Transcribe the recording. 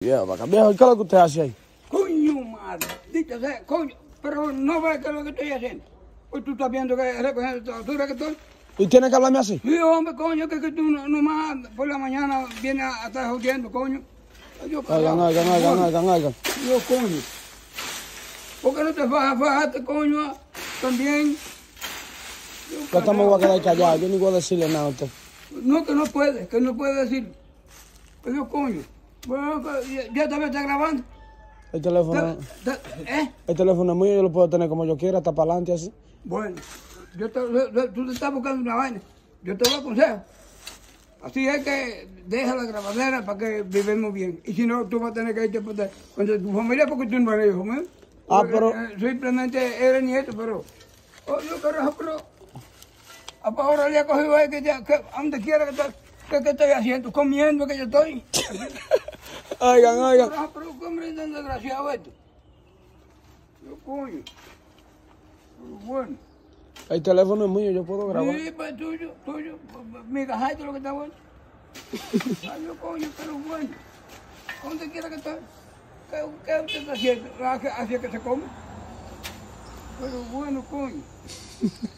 Viejo, vaca. Viejo, ¿y qué es lo que usted hace ahí? Coño, maldita sea, coño. Pero no ves qué es lo que estoy haciendo. Pues tú estás viendo que recogiendo basura que estoy. ¿Y tiene que hablarme así? Sí, hombre, coño, que, que tú no- nomás por la mañana vienes a, a estar jodiendo, coño. Yo, Oigan, oigan, oigan, oigan, oigan. Yo, coño. ¿Por qué no te fajas, fajaste, coño? ah? También. Yo, Yo también voy a quedar callado. Yo ni voy a decirle nada a usted. No, que no puede, que no puede decir. Yo, coño. Bueno, que ya, también está grabando. El teléfono, Ta- ta- ¿Eh? el teléfono es mío, yo lo puedo tener como yo quiera, hasta para adelante así. Bueno, yo te, yo- tú te estás buscando una vaina. Yo te lo aconsejo. Así es que deja la grabadera para que vivamos bien. Y si no, tú vas a tener que irte por de- con tu familia porque tú no eres hijo mío. Ah, pero- eh, simplemente eres nieto, pero. Oh, yo carajo, pero. ah, pues Ahora le ha cogido ahí que, ya, que donde quiera que. ¿Qué, qué estoy haciendo? Comiendo que yo estoy. Oigan, oigan. Pero ¿cómo es tan desgraciado esto? Yo, coño. Pero bueno. El teléfono es mío, yo puedo grabar. Sí, pues tuyo, tuyo. Mi gajaito lo que está bueno. Ay, yo coño, pero bueno. ¿Dónde quiera que esté? ¿Qué, qué usted está haciendo? Hacia que se come. Pero bueno, coño.